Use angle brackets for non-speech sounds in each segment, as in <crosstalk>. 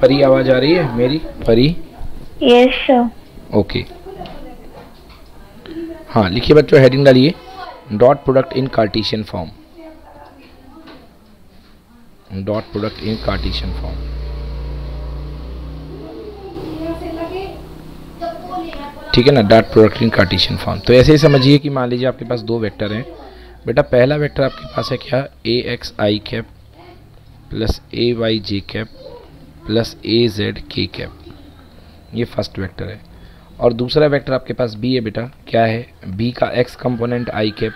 परी आवाज़ आ रही है? मेरी? परी? यस सर ओके हाँ लिखिए बच्चों हेडिंग डालिए. Dot product in cartesian form dot product in cartesian form ठीक है ना? Dot product in cartesian form तो ऐसे ही समझिए कि मान लीजिए आपके पास दो वेक्टर हैं। बेटा पहला वेक्टर आपके पास है क्या? A x i cap plus a y j cap plus a z k cap. ये फ़र्स्ट वेक्टर है। और दूसरा वेक्टर आपके पास बी है बेटा। क्या है? बी का x component i cap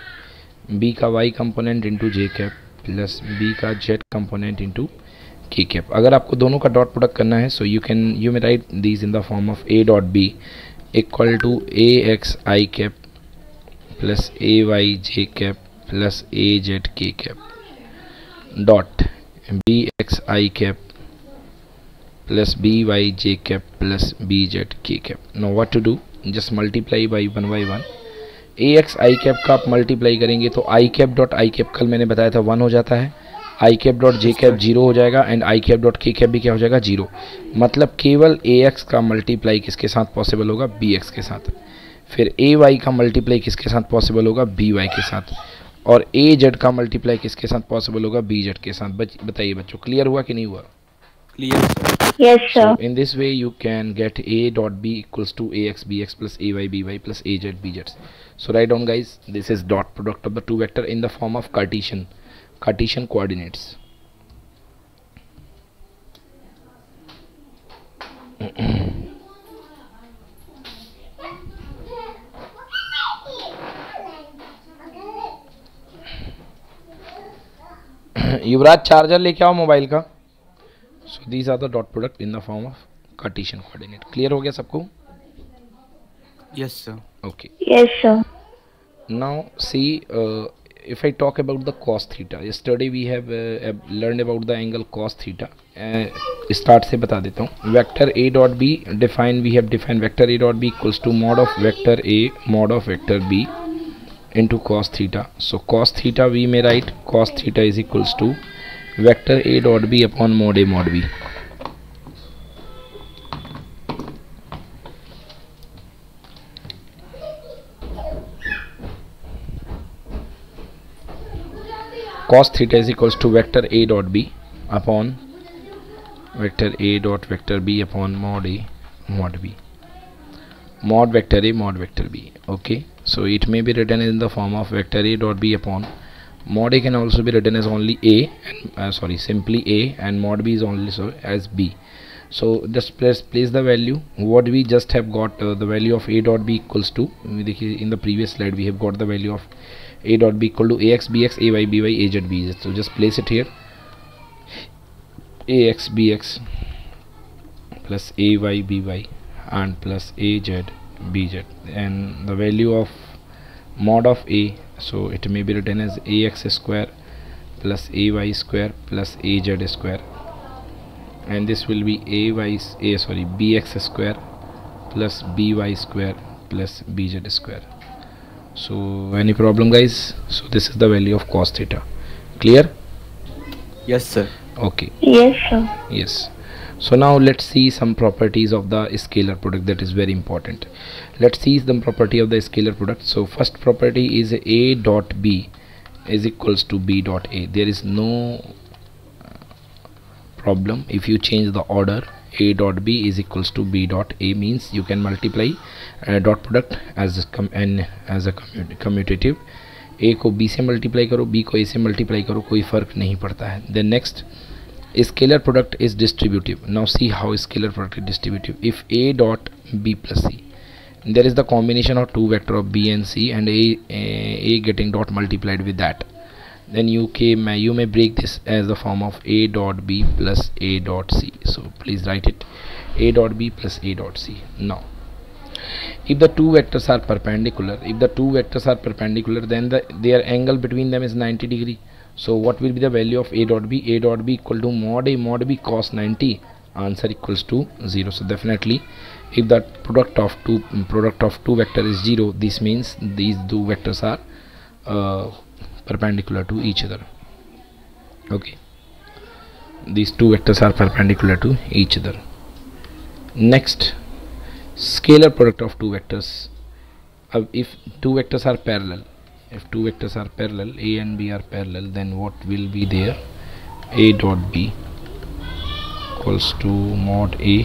b का y component into j cap plus b का z component into k cap अगर आपको दोनों का डॉट प्रोडक्ट करना है so you can you may write these in the form of a dot b equal to a x i cap plus a y j cap plus a z k cap dot b x i cap plus byj cap plus bz k cap. Now what to do? Just multiply by 1 by 1 ax i cap का आप multiply करेंगे तो i cap dot i cap कल मैंने बताया था one हो जाता है। I cap dot j cap zero हो जाएगा and i cap dot k cap भी क्या हो जाएगा? ज़ीरो मतलब केवल ax का मल्टीप्लाई किसके साथ पॉसिबल होगा? Bx के साथ। फिर ay का मल्टीप्लाई किसके साथ पॉसिबल होगा? By के साथ। और az का मल्टीप्लाई किसके साथ पॉसिबल होगा? Bz के साथ। बताइए बच्चों क्लियर हुआ कि नहीं हुआ? Clear yes sir so in this way you can get a dot b equals to ax bx plus ay by plus az bz so write down guys this is dot product of the two vector in the form of cartesian cartesian coordinates Yuvraj charger लेके आओ mobile का so these are the dot product in the form of cartesian coordinate clear ho gaya sabko yes sir okay yes sir now see uh, if I talk about the cos theta yesterday we have uh, learned about the angle cos theta uh, start से बता देता हूँ vector a dot b define we have defined vector a dot b equals to mod of vector a mod of vector b into cos theta so cos theta we may write cos theta is equals to vector a dot b upon mod a mod b. Cos theta is equals to vector a dot b upon vector a dot vector b upon mod a mod b. Mod vector a mod vector b okay? So it may be written in the form of vector a dot b upon mod a can also be written as only a and uh, sorry simply a and mod b is only so as b. So just place place the value. What we just have got uh, the value of a dot b equals to in the previous slide we have got the value of a dot b equal to ax bx ay by az bz so just place it here. Ax bx plus ay by and plus az bz and the value of mod of a so it may be written as ax square plus ay square plus az square. And this will be ay a sorry bx square plus by square plus bz square. So any problem guys? So this is the value of cos theta. Clear? Yes sir. Okay. Yes sir. Yes so now let's see some properties of the scalar product that is very important let's see the property of the scalar product so first property is a dot b is equals to b dot a there is no problem if you change the order a dot b is equals to b dot a means you can multiply uh, dot product as a and as a commutative a को b से multiply करो b को a से multiply करो कोई फ़र्क नहीं पड़ता है then next scalar product is distributive. Now see how scalar product is distributive. If a dot b plus c there is the combination of two vector of b and c and a, a, a getting dot multiplied with that then you can you may break this as the form of a dot b plus a dot c. So please write it a dot b plus a dot c. Now if the two vectors are perpendicular if the two vectors are perpendicular then the their angle between them is 90 degree so what will be the value of a dot b? A dot b equal to mod a mod b cos 90 answer equals to 0 so definitely if the product of two product of two vector is 0 this means these two vectors are uh, perpendicular to each other. Okay. These two vectors are perpendicular to each other. Next scalar product of two vectors. Uh, if two vectors are parallel if two vectors are parallel a and b are parallel then what will be there a dot b equals to mod a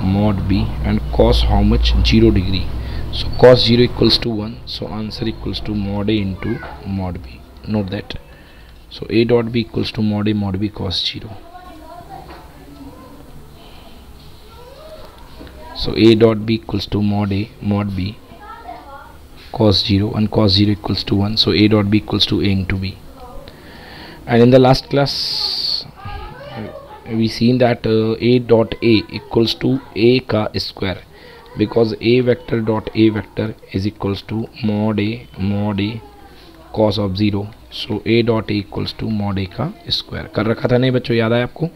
mod b and cos how much? 0 degree. So cos 0 equals to 1 so answer equals to mod a into mod b. Note that. So a dot b equals to mod a mod b cos 0 so a dot b equals to mod a mod b cos 0 and cos 0 equals to 1 so a dot b equals to a into b and in the last class we seen that uh, a dot a equals to a ka square because a vector dot a vector is equals to mod a mod a cos of 0 so a dot a equals to mod a का square कर रखा था नहीं बच्चों याद है आपको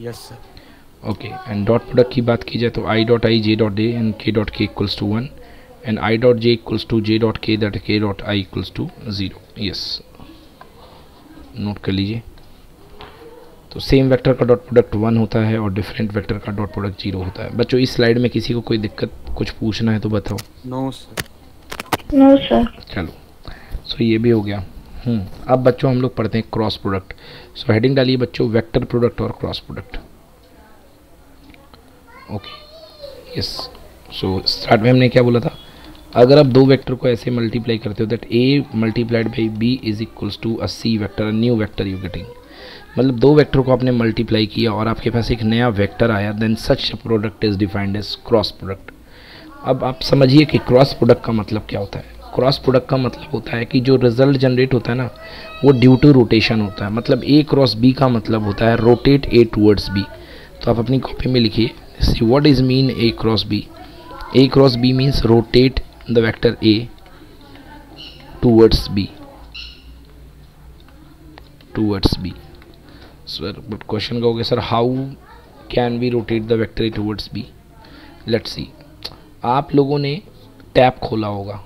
yes sir okay and dot product की बात की जाए तो i dot i j dot a and k dot k equals to one and i dot j equals to j dot k that k dot i equals to zero yes. Note कर लीजिए। तो same vector का dot product one होता है और different vector का dot product zero होता है। बच्चों इस स्लाइड में किसी को कोई दिक्कत कुछ पूछना है तो बताओ। No sir No, sir. चलो। सो ये भी हो गया। हम्म। अब बच्चों हम लोग पढ़ते हैं क्रॉस प्रोडक्ट सो हेडिंग डालिए बच्चों वेक्टर प्रोडक्ट और cross product okay yes so start में हमने क्या बोला था? अगर आप दो वेक्टर को ऐसे मल्टीप्लाई करते हो that a multiplied by b is equals to a c vector new vector you getting मतलब दो वेक्टर को आपने मल्टीप्लाई किया और आपके पास एक नया वेक्टर आया then such product is defined as cross product अब आप समझिए कि क्रॉस प्रोडक्ट का मतलब क्या होता है। क्रॉस प्रोडक्ट का मतलब होता है कि जो रिज़ल्ट जनरेट होता है ना, वो ड्यू टू रोटेशन होता है। मतलब ए क्रॉस बी का मतलब होता है रोटेट ए टूवर्ड्स बी तो आप अपनी कॉपी में लिखिए see what is mean a cross b a cross b means rotate the vector a towards b towards b sir but question कहोगे sir how can we rotate the vector a towards b let's see आप लोगों ने tap खोला होगा।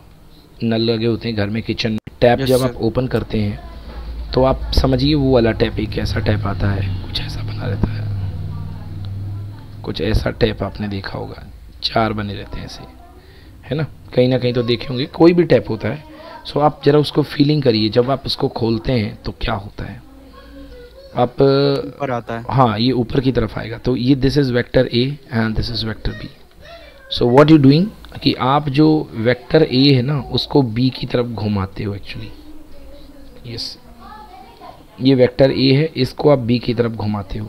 नल लगे होते हैं घर में किचन में। टैप Yes, जब sir. आप ओपन करते हैं तो आप समझिए वो वाला टैप एक ऐसा टैप आता है। कुछ ऐसा बना रहता है। कुछ ऐसा टैप आपने देखा होगा। चार बने रहते हैं ऐसे। है ना? कहीं ना कहीं तो देखे होंगे कोई भी टैप होता है। सो आप ज़रा उसको फीलिंग करिए जब आप उसको खोलते हैं तो क्या होता है? आप ऊपर आता है। हाँ ये ऊपर की तरफ़ आएगा। तो ये this is vector a and this is vector b so what you doing कि आप जो वेक्टर ए है ना उसको बी की तरफ़ घुमाते हो एक्चुअली यस ये वेक्टर ए है इसको आप बी की तरफ़ घुमाते हो।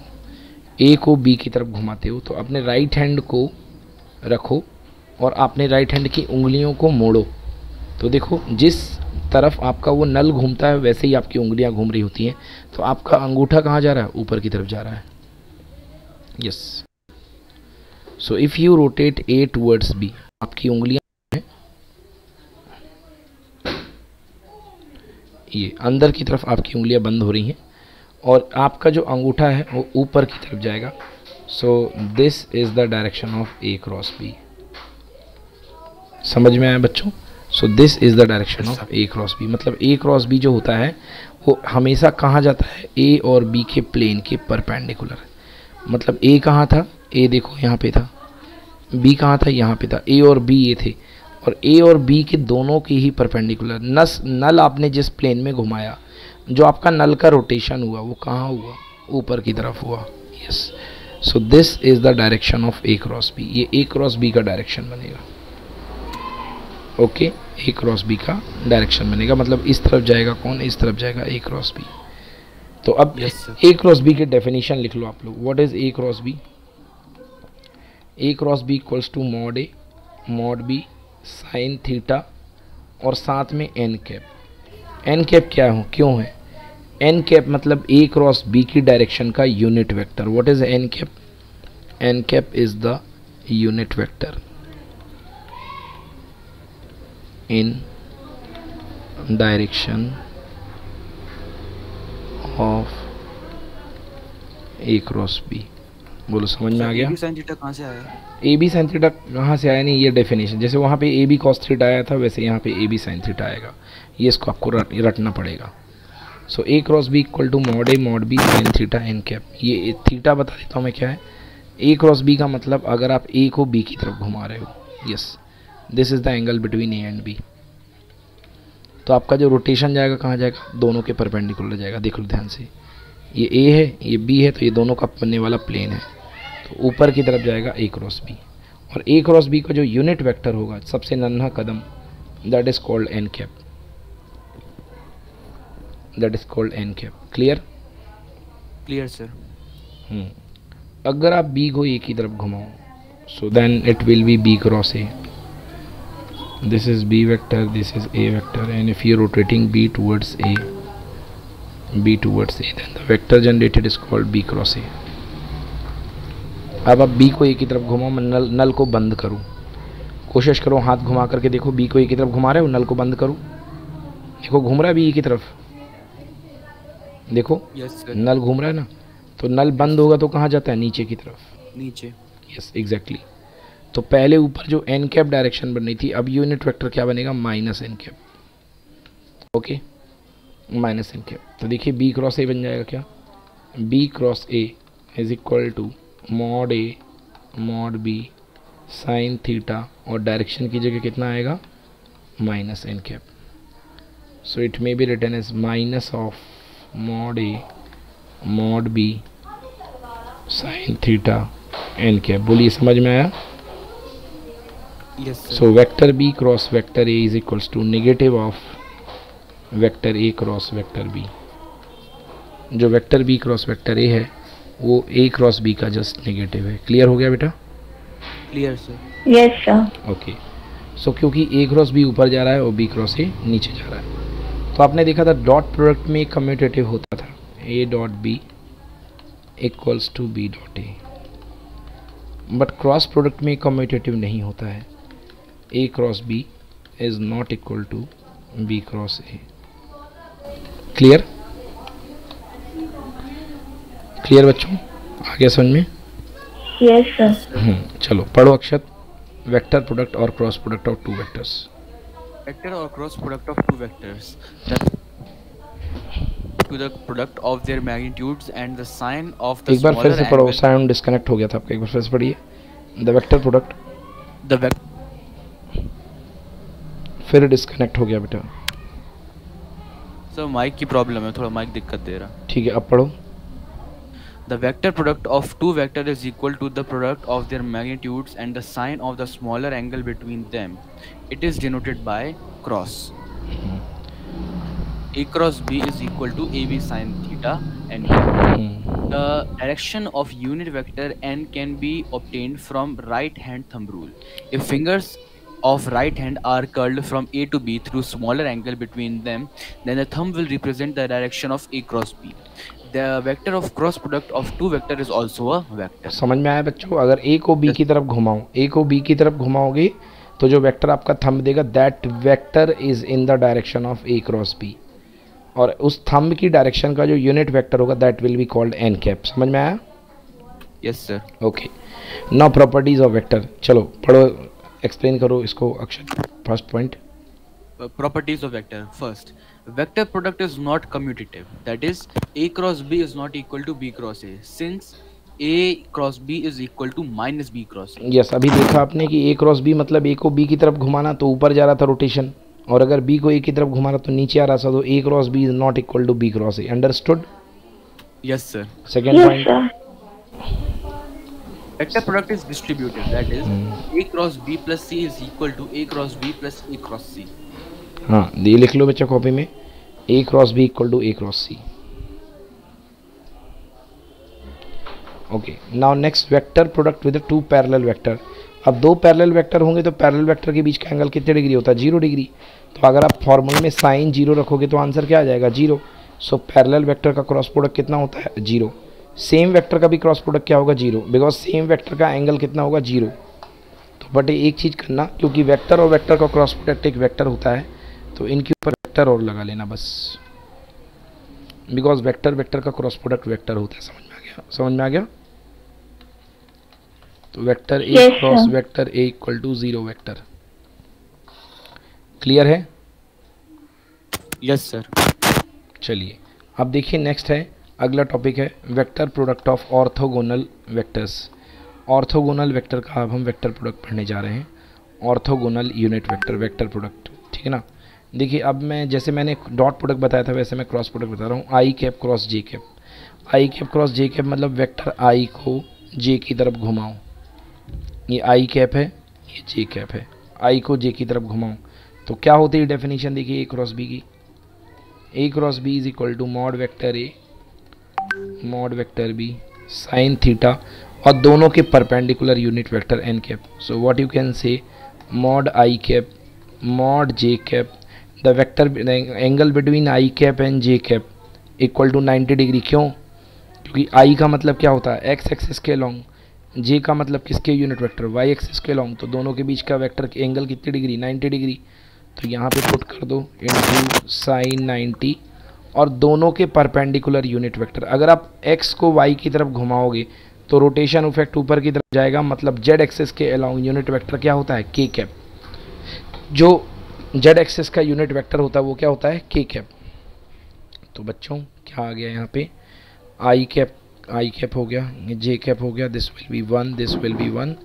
ए को बी की तरफ़ घुमाते हो तो अपने राइट हैंड को रखो। और आपने राइट हैंड की उंगलियों को मोड़ो। तो देखो, जिस तरफ़ आपका वो नल घूमता है, वैसे ही आपकी उंगलियाँ घूम रही होती हैं। तो आपका अंगूठा कहाँ जा रहा है? ऊपर की तरफ़ जा रहा है। Yes so if you rotate a towards b आपकी उंगलियाँ ये अंदर की तरफ़ आपकी उंगलियाँ बंद हो रही हैं और आपका जो अंगूठा है, वो ऊपर की तरफ़ जाएगा। So this is the direction of a cross b समझ में आया बच्चों? So this is the direction of a cross b मतलब ए क्रॉस बी जो होता है, वो हमेशा कहाँ जाता है? ए और बी के प्लेन के परपेंडिकुलर मतलब ए कहाँ था? ए देखो, यहाँ पे था। बी कहाँ था? यहाँ पे था। ए और बी ये थे। और ए और बी के दोनों के ही परपेंडिकुलर नस, नल आपने जिस प्लेन में घुमाया, जो आपका नल का रोटेशन हुआ, वो कहाँ हुआ? ऊपर की तरफ़ हुआ। Yes so this is the direction of a cross b ये ए क्रॉस बी का डायरेक्शन बनेगा। ओके ए क्रॉस बी का डायरेक्शन बनेगा। मतलब इस तरफ़ जाएगा कौन? इस तरफ़ जाएगा ए क्रॉस बी तो अब ए क्रॉस बी के डेफिनेशन लिख लो आप लोग। What is a cross b a cross b equals to mod a mod b sine theta और साथ में एन कैप एन कैप क्या हो? क्यों है? एन कैप मतलब ए क्रॉस बी की डायरेक्शन का unit vector what is n cap n cap is the unit vector in direction of a cross b. बोलो समझ में आ गया? ए बी साइन थीटा कहाँ से आया? ए बी साइन थीटा कहाँ से आया? नहीं ये डेफिनेशन जैसे वहाँ पे ए बी कॉस थीटा आया था वैसे यहाँ पे ए बी साइन थीटा आएगा। ये इसको आपको रट, रटना पड़ेगा। So a cross b equal to mod a mod b sine theta n cap ये थीटा बता देता हूँ मैं क्या है। ए क्रॉस बी का मतलब अगर आप ए को बी की तरफ़ घुमा रहे हो। Yes this is the angle between a and b तो आपका जो रोटेशन जाएगा कहाँ जाएगा? दोनों के परपेंडिकुलर जाएगा। देख लो ध्यान से। ये ए है ये बी है तो ये दोनों का बनने वाला प्लेन है। तो ऊपर की तरफ़ जाएगा ए क्रॉस बी और ए क्रॉस बी का जो यूनिट वेक्टर होगा सबसे नन्हा कदम that is called n cap that is called n cap clear clear sir अगर आप बी को ए की तरफ़ घुमाओ so then it will be b cross a this is b vector this is a vector and if you're rotating b towards a b towards a then the vector generated is called b cross a. अब आप B को ए की तरफ़ घुमाओ मैं नल नल को बंद करूँ। कोशिश करो हाथ घुमा करके देखो बी को ए की तरफ़ घुमा रहे हो नल को बंद करो। देखो घूम रहा है बी की तरफ़? देखो यस सर नल घूम रहा है ना? तो नल बंद होगा तो कहाँ जाता है? नीचे की तरफ़। नीचे। यस yes, एग्जैक्टली तो पहले ऊपर जो एन कैप डायरेक्शन बन रही थी, अब यूनिट वेक्टर क्या बनेगा? Minus n cap okay minus n cap तो देखिए बी क्रॉस ए बन जाएगा क्या? B cross a is equal to mod a mod b sine theta और डायरेक्शन की जगह कितना आएगा? Minus n cap so it may be return as minus of mod a mod b sine theta n cap बोलिए, समझ में आया? Yes sir So vector b cross vector a is equals to negative of vector a cross vector b. जो vector b cross vector a है वो a cross b का just negative है. Clear हो गया बेटा? Clear sir Yes, sir. Okay so क्योंकि a cross b ऊपर जा रहा है और b क्रॉस a नीचे जा रहा है. तो आपने देखा था डॉट प्रोडक्ट में कम्यूटेटिव होता था. A dot b equals to b dot a. But cross product में कम्यूटेटिव नहीं होता है. A cross b is not equal to b cross a clear clear बच्चों आ गया समझ में Yes, sir. हम्म, चलो पढ़ो अक्षत वेक्टर प्रोडक्ट और cross product of two vectors vector or cross product of two vectors that to the product of their magnitudes and the sign of the एक बार फिर से पढ़ो साउंड डिस्कनेक्ट हो गया था आपका एक बार फिर से पढ़िए the vector product the vec- फिर डिस्कनेक्ट हो गया बेटा सर माइक की प्रॉब्लम है थोड़ा माइक दिक्कत दे रहा ठीक है अब पढ़ो The vector product of two vector is equal to the product of their magnitudes and the sign of the smaller angle between them. It is denoted by cross. A cross B is equal to AB sine theta and hmm, the direction of unit vector n can be obtained from right hand thumb rule. If fingers of right hand are curled from A to B through smaller angle between them, then the thumb will represent the direction of A cross B. The vector of cross product of two vector is also a vector. समझ में आया बच्चों अगर ए को B की तरफ़ घुमाओ ए को बी की तरफ़ घुमाओगे तो जो वेक्टर आपका थंब देगा that vector is in the direction of a cross b और उस थंब की डायरेक्शन का जो यूनिट वेक्टर होगा that will be called n cap समझ में आया Yes, sir. Okay now properties of vector चलो पढ़ो एक्सप्लेन करो इसको Akshar first point Uh, properties of vector. First, vector product is not commutative. That is, A cross B is not equal to B cross A. Since A cross B is equal to minus B cross A. Yes अभी देखा आपने कि ए cross B मतलब ए को B की तरफ़ घुमाना तो ऊपर जा रहा था रोटेशन और अगर बी को ए की तरफ़ घुमाना तो नीचे आ रहा था तो A cross B is not equal to B cross A understood Yes, sir. Second Yes, point sir. Vector product is distributive. That is, A cross B plus C is equal to A cross B plus A cross C. हाँ ये लिख लो बच्चा copy में। A cross B equal to A cross C okay now next vector product with two parallel vector अब दो parallel vector होंगे तो parallel vector के बीच का एंगल कितने डिग्री होता है? ज़ीरो डिग्री तो अगर आप फॉर्मूले में साइन ज़ीरो रखोगे तो आंसर क्या आ जाएगा? ज़ीरो सो पैरेलल वेक्टर का क्रॉस प्रोडक्ट कितना होता है? ज़ीरो सेम वेक्टर का भी क्रॉस प्रोडक्ट क्या होगा? ज़ीरो बिकॉज़ सेम वेक्टर का एंगल कितना होगा? ज़ीरो तो बट एक चीज़ करना क्योंकि वेक्टर और वेक्टर का क्रॉस प्रोडक्ट एक वेक्टर होता है तो इनके ऊपर वेक्टर और लगा लेना बस। बिकॉज़ वेक्टर वेक्टर का क्रॉस प्रोडक्ट वेक्टर होता है समझ में आ गया? समझ में आ गया? तो vector A cross vector A equal to zero vector clear है? Yes, सर चलिए। अब देखिए नेक्स्ट है। अगला टॉपिक है vector product of orthogonal vectors orthogonal vector का अब हम वेक्टर प्रोडक्ट पढ़ने जा रहे हैं। Orthogonal unit vector vector product ठीक है ना? देखिए, अब मैं, जैसे मैंने डॉट प्रोडक्ट बताया था, वैसे मैं क्रॉस प्रोडक्ट बता रहा हूँ। I cap cross J cap I cap cross J cap मतलब वेक्टर आई को जे की तरफ़ घुमाओ ये आई कैप है, ये जे कैप है। आई को जे की तरफ़ घुमाओ तो क्या होती है डेफिनेशन देखिए ए क्रॉस बी की। A cross B is equal to mod vector A mod vector B sine theta और दोनों के perpendicular unit vector N cap so what you can say mod I cap mod J cap the vector angle between I cap and J cap equal to 90 degree क्यों? क्योंकि आई का मतलब क्या होता है? एक्स एक्सिस के लॉन्ग जे का मतलब किसके यूनिट वेक्टर वाई एक्सिस के लॉन्ग तो दोनों के बीच का वेक्टर एंगल कितनी डिग्री 90 डिग्री तो यहाँ पे पुट कर दो इंटू साइन 90 और दोनों के परपेंडिकुलर यूनिट वेक्टर अगर आप एक्स को वाई की तरफ़ घुमाओगे तो रोटेशन इफ़ेक्ट ऊपर की तरफ़ जाएगा मतलब जेड एक्सेस के अलाउंग यूनिट वेक्टर क्या होता है? के कैप जो जेड एक्सेस का यूनिट वेक्टर होता है, वो क्या होता है? के कैप तो बच्चों, क्या आ गया यहाँ पे? आई कैप आई कैप हो गया जे कैप हो गया this will be one this will be one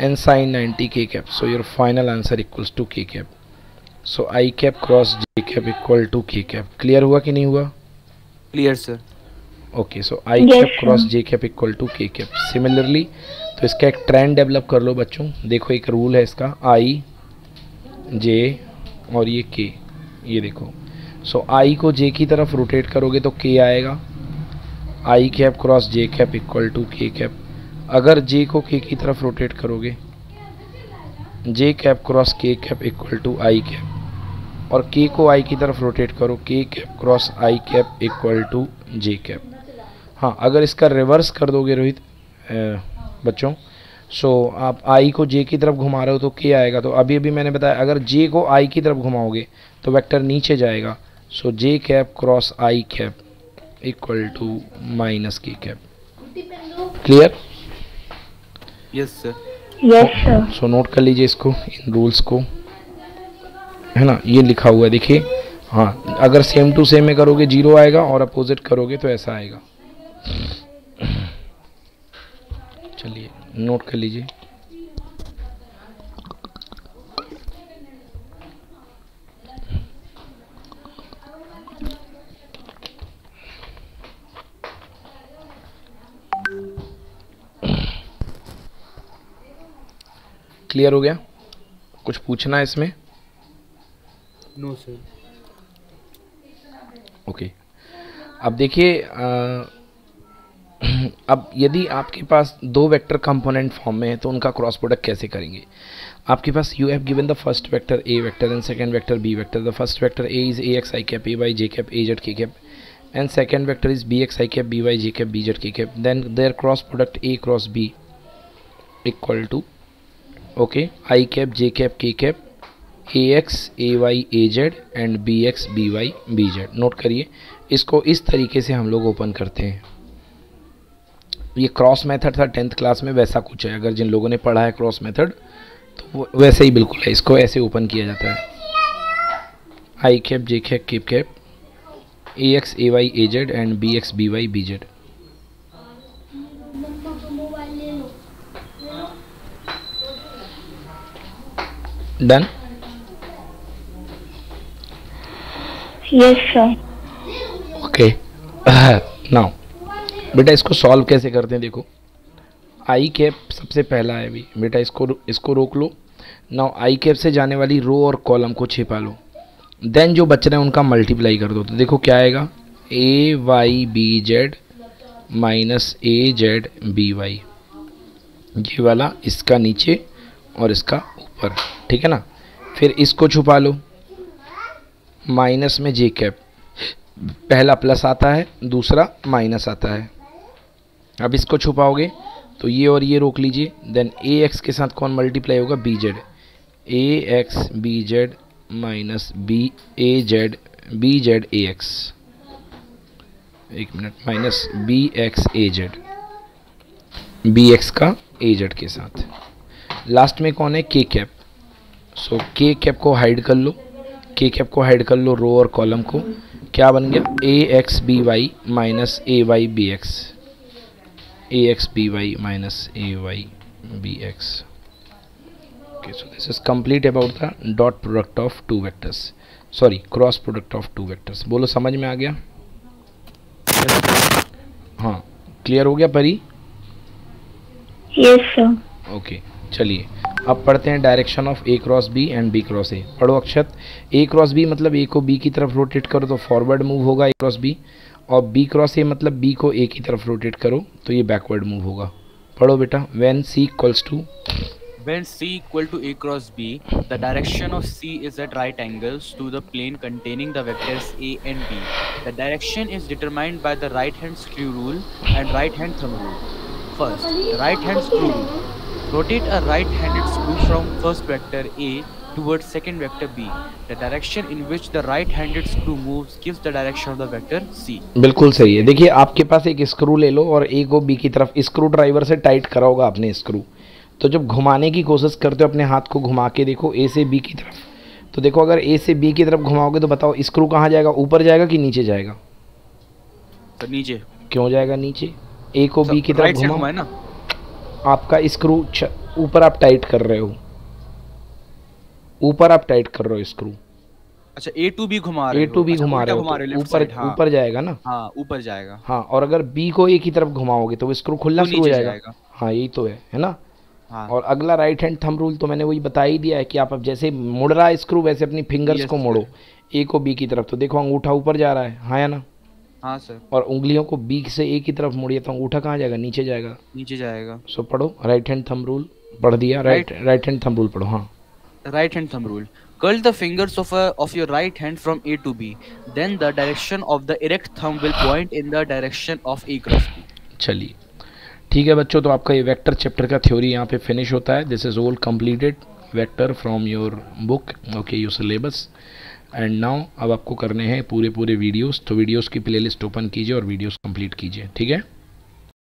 and sine ninety K cap so your final answer equals to K cap so I cap cross J cap equal to K cap clear हुआ कि नहीं हुआ? Clear sir okay so I cap cross J cap equal to K cap similarly तो इसका एक trend develop कर लो बच्चों. देखो एक रूल है इसका. आई जे और ये के ये देखो. सो so, आई को जे की तरफ़ रोटेट करोगे तो के आएगा. I cap cross J cap equal to K cap अगर जे को के की तरफ़ रोटेट करोगे J cap cross K cap equal to I cap और के को आई की तरफ़ रोटेट करो K cap cross I cap equal to J cap हाँ अगर इसका रिवर्स कर दोगे रोहित बच्चों सो आप आई को जे की तरफ़ घुमा रहे हो तो के आएगा। तो अभी अभी मैंने बताया अगर जे को आई की तरफ़ घुमाओगे तो वेक्टर नीचे जाएगा। So J cap cross I cap equal to minus K cap clear yes sir Yes, sir. So note कर लीजिए इसको इन रूल्स को। है ना? ये लिखा हुआ है, देखिए। हाँ अगर सेम टू सेम में करोगे ज़ीरो आएगा और अपोजिट करोगे तो ऐसा आएगा। चलिए नोट कर लीजिए। क्लियर हो गया? कुछ पूछना है इसमें? नो सर ओके अब देखिए <clears throat> अब यदि आपके पास दो वेक्टर कंपोनेंट फॉर्म में है तो उनका क्रॉस प्रोडक्ट कैसे करेंगे? आपके पास you have given the first vector A vector and second vector B vector the first vector A is A X I cap A Y J cap A Z K cap and second vector is B X I cap B Y J cap B Z K cap then their cross product A cross B equal to okay I cap J cap K cap A X A Y A Z and B X B Y B Z note करिए, इसको इस तरीके से हम लोग open करते हैं। ये क्रॉस मेथड था टेंथ क्लास में वैसा कुछ है। अगर जिन लोगों ने पढ़ा है क्रॉस मेथड तो वैसे ही बिल्कुल है। इसको ऐसे ओपन किया जाता है। I cap J cap K cap A X A Y A Z and B X B Y B Z done Yes, sir. Okay now <clears throat> बेटा इसको सॉल्व कैसे करते हैं देखो। आई कैप सबसे पहला है अभी। बेटा इसको इसको रोक लो। नाउ आई कैप से जाने वाली रो और कॉलम को छिपा लो। देन जो बच रहे हैं उनका मल्टीप्लाई कर दो। तो देखो क्या आएगा? A Y B Z minus A Z B Y ये वाला इसका नीचे और इसका ऊपर। ठीक है ना? फिर इसको छुपा लो। माइनस में जे कैप पहला प्लस आता है, दूसरा माइनस आता है। अब इसको छुपाओगे तो ये और ये रोक लीजिए देन ए एक्स के साथ कौन मल्टीप्लाई होगा? B Z A X B Z minus B A Z B Z A X एक minute minus B X A Z B X का ए जेड के साथ। लास्ट में कौन है? के कैप सो के कैप को हाइड कर लो। के कैप को हाइड कर लो रो और कॉलम को। क्या बन गया? A X B Y minus A Y B X A X B Y minus A Y B X okay so this is complete about the dot product of two vectors sorry cross product of two vectors बोलो समझ में आ गया? हाँ clear हो गया परी? Yes sir okay चलिए। अब पढ़ते हैं direction of A cross B and B cross A पढ़ो अक्षत ए क्रॉस बी मतलब ए को बी की तरफ़ रोटेट करो तो फॉरवर्ड मूव होगा ए क्रॉस बी और बी क्रॉस ए मतलब बी को ए की तरफ़ रोटेट करो तो ये बैकवर्ड मूव होगा पढ़ो बेटा when C equals to When C equal to A cross B, the direction of C is at right angles to the plane containing the vectors A and B. The direction is determined by the right hand screw rule and right hand thumb rule. First, right hand screw rule. Rotate a right handed screw from first vector A towards second vector B. The direction in which the right handed screw moves gives the direction of the vector C. बिल्कुल सही है। देखिए आपके पास एक screw ले लो और ए को B की तरफ़ स्क्रू ड्राइवर से टाइट कराओगा आपने स्क्रू तो जब घुमाने की कोशिश करते हो अपने हाथ को घुमा के देखो ए से बी की तरफ़। तो देखो अगर ए से बी की तरफ़ घुमाओगे तो बताओ स्क्रू कहाँ जाएगा? ऊपर जाएगा कि नीचे जाएगा? तो नीचे। क्यों जाएगा नीचे? ए को बी की तरफ़ घुमाओ। ना। आपका स्क्रू ऊपर आप टाइट कर रहे हो। ऊपर आप टाइट कर रहे हो स्क्रू। अच्छा ए टू बी घुमा रहे ए टू हो। बी अच्छा, घुमा रहे हो घुमा तो ऊपर हाँ। ऊपर जाएगा ना? हाँ ऊपर जाएगा। हाँ और अगर बी को ए की तरफ़ घुमाओगे तो स्क्रू खुलना शुरू हो जाएगा। जाएगा। हाँ यही तो है है ना? हाँ। और अगला राइट हैंड थंब रूल तो मैंने वही बता ही दिया है कि आप अब जैसे मुड़ रहा है स्क्रू वैसे अपनी फिंगर्स को मोड़ो। ए को बी की तरफ़ तो देखो अंगूठा ऊपर जा रहा है हाँ या ना? हाँ सर। और उंगलियों को बी से ए की तरफ़ मोड़िए तो अंगूठा कहाँ जाएगा? नीचे जाएगा? नीचे जाएगा। सो पढ़ो राइट हैंड थंब रूल पढ़ दिया right right hand thumb rule पढ़ो हाँ। right hand thumb rule. Curl the fingers of a, of your right hand from a to b. Then the direction of the erect thumb will point in the direction of a cross b. चलिए। ठीक है बच्चों तो आपका ये vector chapter का theory यहाँ पे फिनिश होता है। This is all completed vector from your book okay your syllabus and now अब आपको करने हैं पूरे पूरे वीडियोस तो वीडियोस की प्लेलिस्ट ओपन कीजिए और वीडियोस कंप्लीट कीजिए, ठीक है?